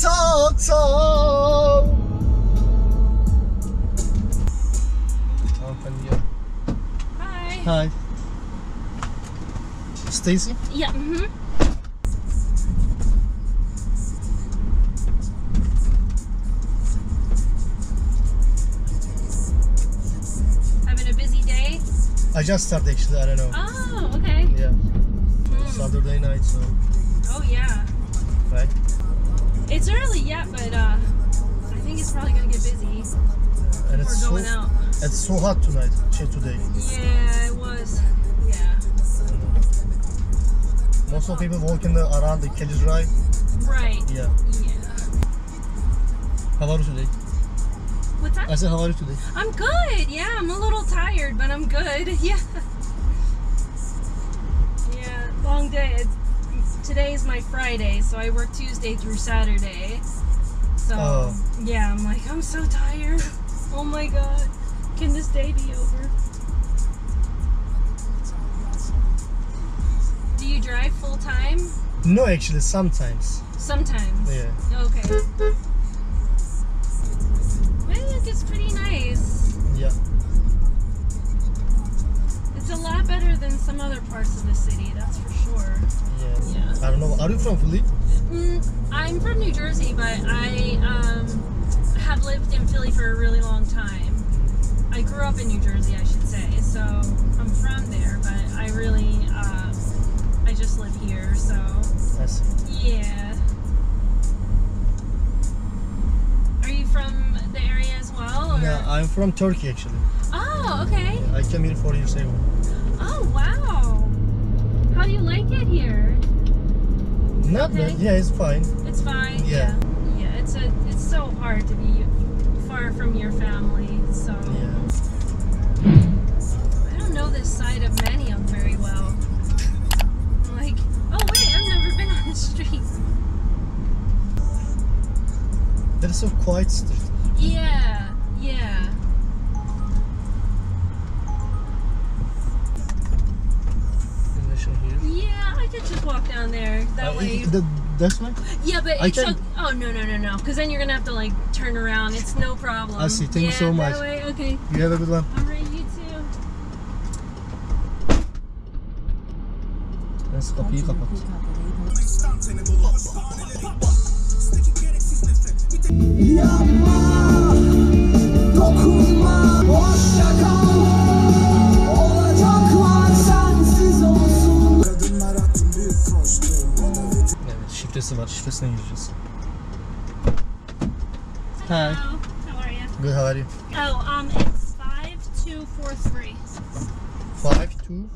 Ata ata. Hanımefendi ya. Hi. Hi. Stacy? Yeah. Mm-hmm. Having a busy day? I just started actually, I don't know. Oh, okay. Yeah. Mm. Saturday night, so yeah. right. It's early yet, but uh, I think it's probably gonna get busy. And it's so out. it's so hot tonight. Today. Yeah, it was. Yeah. Most of people walking the, around the Kelly Drive. Right. Yeah. Yeah. How are you today? What's that? I said, how are you today? I'm good. Yeah, I'm a little tired, but I'm good. Yeah. Yeah, long day. It- Today is my Friday, so I work Tuesday through Saturday. So, Oh. yeah, I'm like, I'm so tired. Oh my god. Can this day be over? Do you drive full time? No, actually, sometimes. Sometimes. Yeah. Okay. Well, look, it's pretty nice. Yeah. It's a lot better than some other parts of the city, that's for sure. Yes. Yeah. I don't know. Are you from Philly? Mm, I'm from New Jersey, but I um, have lived in Philly for a really long time. I grew up in New Jersey, I should say, so I'm from there, but I really, uh, I just live here, so I see. yeah. Are you from the area as well? Or? Yeah, I'm from Turkey actually. Oh, okay. I came here four years ago. Oh, wow. How do you like it here? Not Okay. bad. Yeah, it's fine. It's fine. Yeah. Yeah. Yeah. It's a. It's so hard to be far from your family. So Yeah. I don't know this side of Manioc very well. I'm like, oh wait, I've never been on the street. They're so quiet street. Yeah. There. That way. it- the- that's why. Yeah, but I it's can- so, oh no no no no, because then you're gonna have to like turn around. It's no problem. I see. Thank you so much. That way, okay. You have a good one. All right, you too. Ben kapıyı kapat. Yanma, dokunma, hoşça Evet, şifresi var. Şifresine gireceğiz. Hi. Hello. How are you? Good, how are you? Oh, um, it's five two four three. Five, two.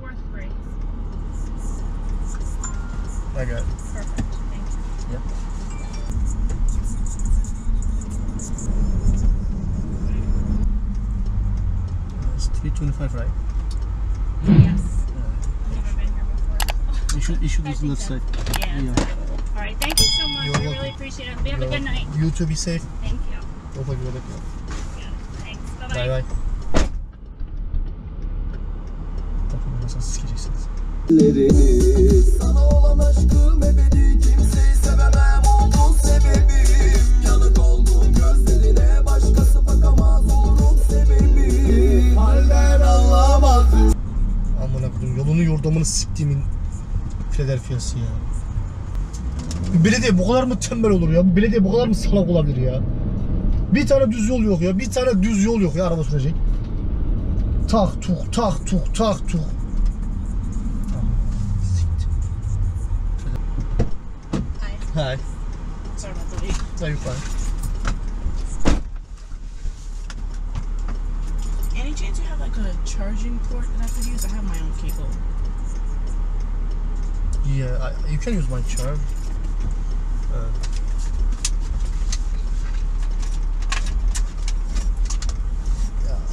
Four three. I got it. Perfect. Thank you. Yep. It's 325, right? Yes. Never been here before. You should, you should I use think left so. side. Yeah. Yeah. Thank you so much. You're I really welcome. appreciate it. You have a You're good night. You too, be safe. Thank you. Bir bebek yok. Yeah. Thanks. Bye Bay bye. bay. Sikeceksiniz? Ellerini Sana olan aşkım ebedi Kimseyi sevemem oldun sebebim Yanık oldum gözlerine Başkası bakamaz olurum sebebi Halden anlamadım Amına koydum yolunu yordamını siktiğimin Philadelphia'sı ya. Belediye bu kadar mı tembel olur ya? Belediye bu kadar mı salak olabilir ya? Bir tane düz yol yok ya. Bir tane düz yol yok ya araba sürecek. Tak tuk tak tuk tak tuk. Hi. Sorry about the wait. No, you're fine. Any chance you have like a charging port that I could use? I have my own cable. Yeah, I, you can use my charm.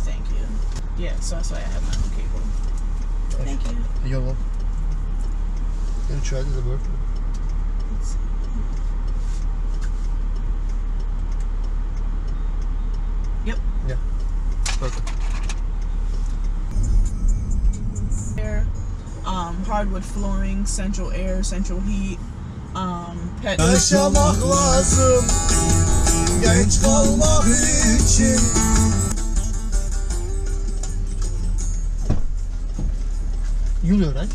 Thank you. Yeah, so that's why I have my own cable. Thank you. You're welcome. Can you try this at work? Yep. Yeah. Perfect. There. Um, hardwood flooring, central air, central heat, Yaşamak lazım. Genç kalmak için. Yürüyor lan.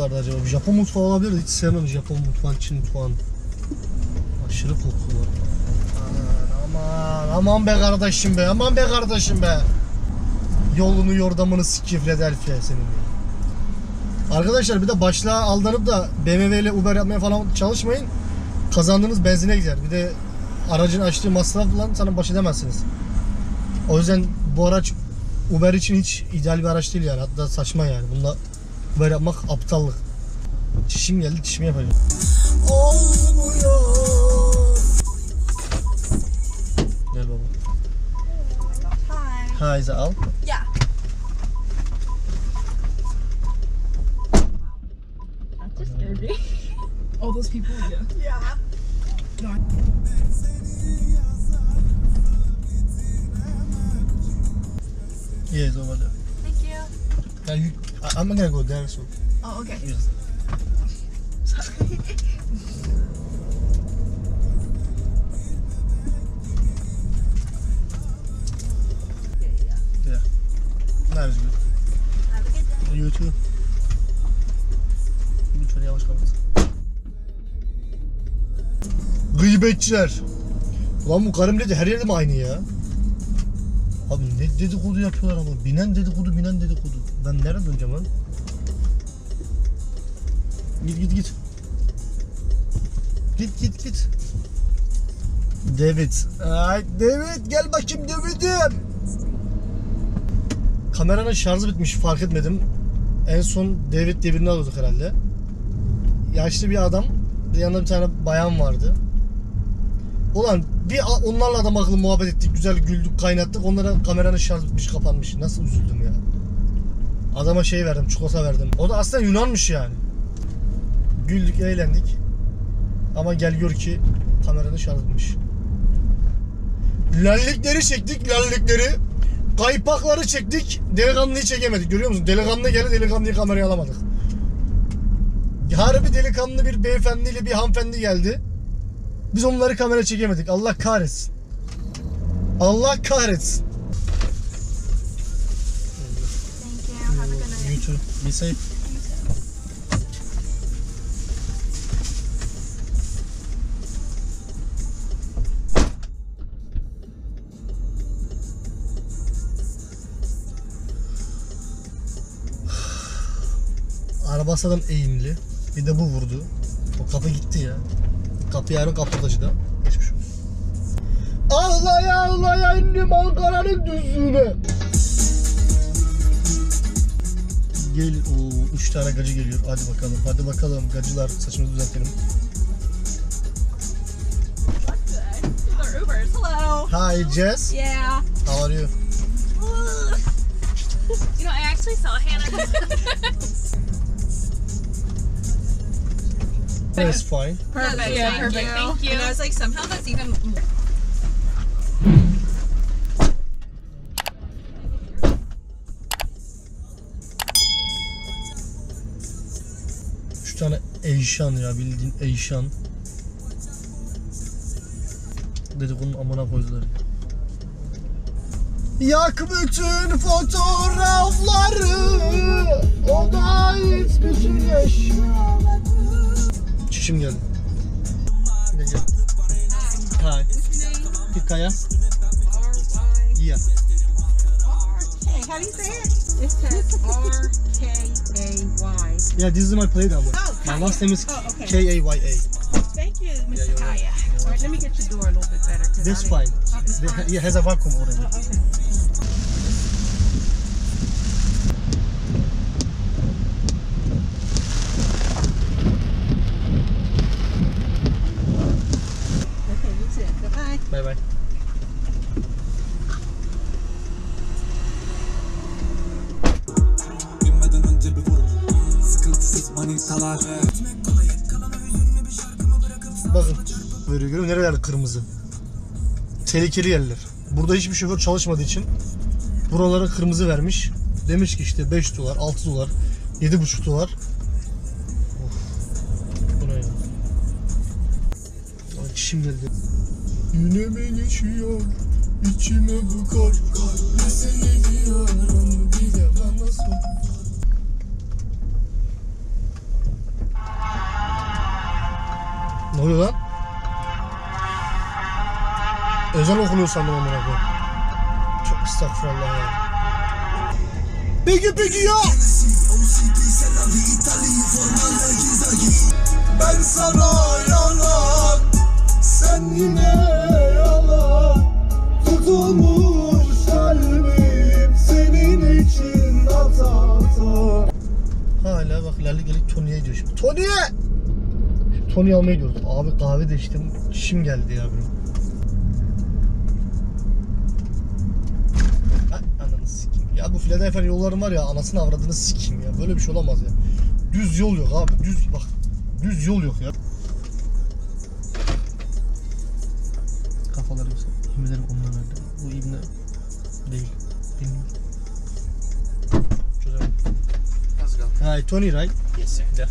Yiyorlardı acaba? Japon mutfağı olabilir. Hiç sevmem Japon mutfağın, Çin mutfağını. Aşırı koku var. Aman, aman, aman be kardeşim be, aman be kardeşim be. Yolunu yordamını siki Philadelphia senin. Arkadaşlar bir de başlığa aldanıp da BMW ile Uber yapmaya falan çalışmayın. Kazandığınız benzine gider. Bir de aracın açtığı masrafla sana baş edemezsiniz. O yüzden bu araç Uber için hiç ideal bir araç değil yani. Hatta saçma yani. Bunda Uber yapmak aptallık. Çişim geldi, çişimi yapacağım. Olmuyor. Gel baba. Hi. Iza al. Yeah. That just scared me. All those people, yeah. Yeah. I'm gonna go there so. Oh, okay. Yes. Sorry. Yeah. That is good. Have a good day. You too. Lütfen yavaş kalmasın. Gıybetçiler. Ulan bu karım dedi her yerde mi aynı ya? Abi ne dedikodu yapıyorlar ama. Binen dedikodu, binen dedikodu. Ben nereye döneceğim lan? Git git git. Git git git. David. Ay David gel bakayım David'im. Kameranın şarjı bitmiş fark etmedim. En son David diye birini alıyorduk herhalde. Yaşlı bir adam. Bir yanında bir tane bayan vardı. Ulan bir onlarla adam akıllı muhabbet ettik. Güzel güldük kaynattık. Onlara kameranın şarjı bitmiş kapanmış. Nasıl üzüldüm ya. Adama şey verdim çikolata verdim. O da aslında Yunanmış yani. Güldük eğlendik. Ama gel gör ki kameranın şarjı bitmiş. Lallikleri çektik lallikleri. Kaypakları çektik. Delikanlıyı çekemedik. Görüyor musun? Delikanlı geldi delikanlıyı kameraya alamadık. Harbi delikanlı bir beyefendiyle bir hanımefendi geldi. Biz onları kamera çekemedik. Allah kahretsin. Allah kahretsin. You. Too. Be safe. Arabası adam eğimli. Bir de bu vurdu. O kapı gitti ya. Kapı yarın kapatacı da. Geçmiş olsun. Ağlaya ağlaya indim Ankara'nın düzlüğüne. Gel o üç tane gacı geliyor. Hadi bakalım. Hadi bakalım. Gacılar saçımızı düzeltelim. Hello. Hi Jess. Yeah. How are you? You know, I actually saw Hannah. That's fine. Perfect. Yeah, perfect. Thank you. And I was like, somehow that's even. Üç tane Eyşan ya bildiğin Eyşan. Dedikodunun amına koydular. Yak bütün fotoğrafları O da hiçbir şey İşim geldi. Gel, gel. Hi. Hikaya. Yeah. How do you say it? It says R K A Y. Yeah, this is my play number. Oh, My last name is Oh, okay. K-A-Y-A. Thank you, Mr. Yeah, Kaya. right. All right, let me get your door a little bit better. This fine. Oh. It has a vacuum already. Oh, okay. Nereler kırmızı. Tehlikeli yerler. Burada hiçbir şoför çalışmadığı için buralara kırmızı vermiş. Demiş ki işte 5 dolar, 6 dolar, 7,5 dolar. Of. Bu ne ya? Ay çişim geldi. Yine mi geçiyor içime bu kar Kalbise gidiyorum bilemem nasıl Ne oluyor lan? Ezan okunuyor sandım amına koyayım. Çok estağfurullah ya. Peki peki ya. Ben sana yalan Sen yine yalan Tutulmuş kalbim Senin için ata ata Hala bak Lali gelip Tony'ye gidiyor şimdi. Tony! Şimdi Tony almaya gidiyoruz. Abi kahve de içtim. Çişim geldi ya benim. Sikeyim. Ya bu Philadelphia yolları var ya anasını avradını sikeyim ya. Böyle bir şey olamaz ya. Düz yol yok abi. Düz bak. Düz yol yok ya. Kafaları yoksa. Yemin ederim ondan verdi. Bu ibne değil. Bilmiyorum. Çözemedim. Hi, Tony, right? Yes, sir. Yeah.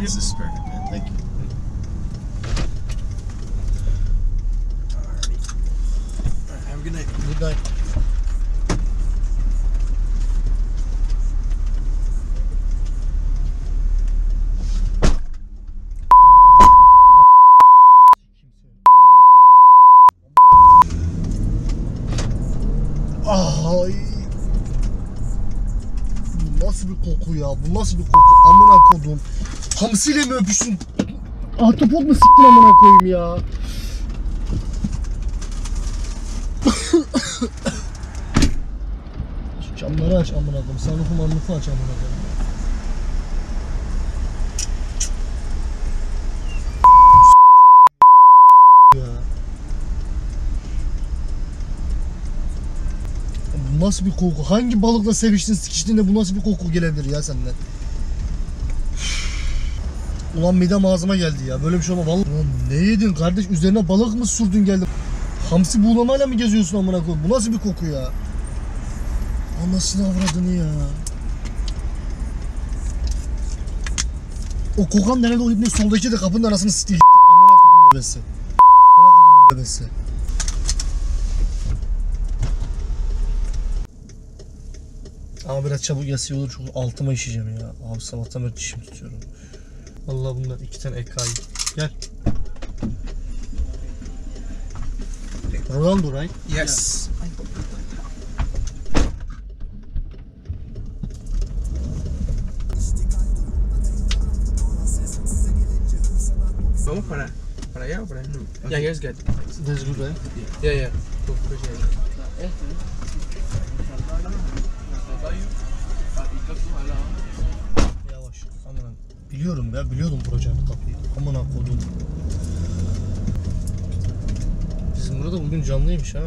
Yes, is perfect, man. Thank you. Alrighty. Alright, have a good night. Good night. Nasıl bir koku ya? Bu nasıl bir koku? Amına kodum. Hamsiyle mi öpüştün? Ahtapot mu siktin amına koyayım ya? Şu camları aç amına koyayım. Sunroof'u manroof'u aç amına koyayım. Nasıl bir koku? Hangi balıkla seviştin, sikiştin de bu nasıl bir koku gelebilir ya senden? Ulan midem ağzıma geldi ya. Böyle bir şey olma. Vallahi Ulan ne yedin kardeş? Üzerine balık mı sürdün geldin? Hamsi buğulamayla mı geziyorsun amına koyayım? Bu nasıl bir koku ya? Anasını avradını ya. O kokan nerede o ibne soldaki de kapının arasını sikti. Amına kodum bebesi. Amına kodumun bebesi. Ama biraz çabuk iyi olur çünkü altıma işeceğim ya. Abi sabahtan beri dişimi tutuyorum. Allah bunlar iki tane ekayı. Gel. Rolando, right? Yes. Vamos para, para allá o para allá? Eh. No. Okay. Yeah, here's good. That's good, right? Yeah, yeah. yeah. Cool. Appreciate it. Ya biliyordum projenin kapıyı. Aman kodum. Bizim burada bugün canlıymış ha.